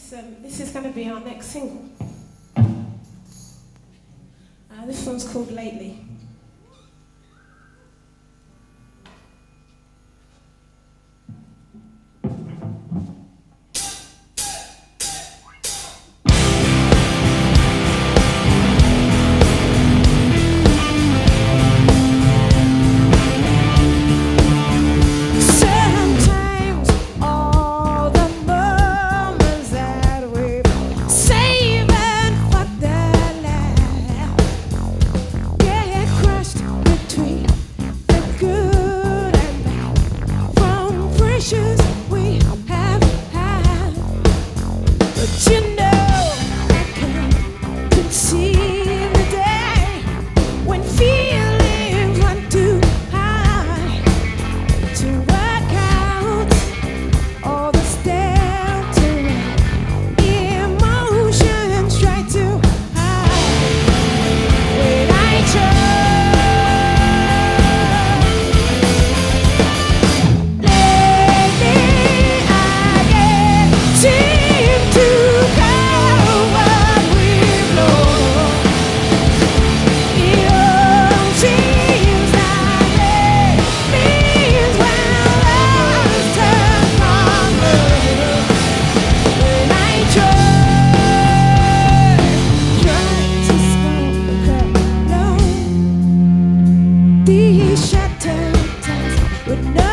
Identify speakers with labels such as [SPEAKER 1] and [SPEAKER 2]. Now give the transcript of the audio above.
[SPEAKER 1] This, um, this is going to be our next single. Uh, this one's called Lately. 肩 would know.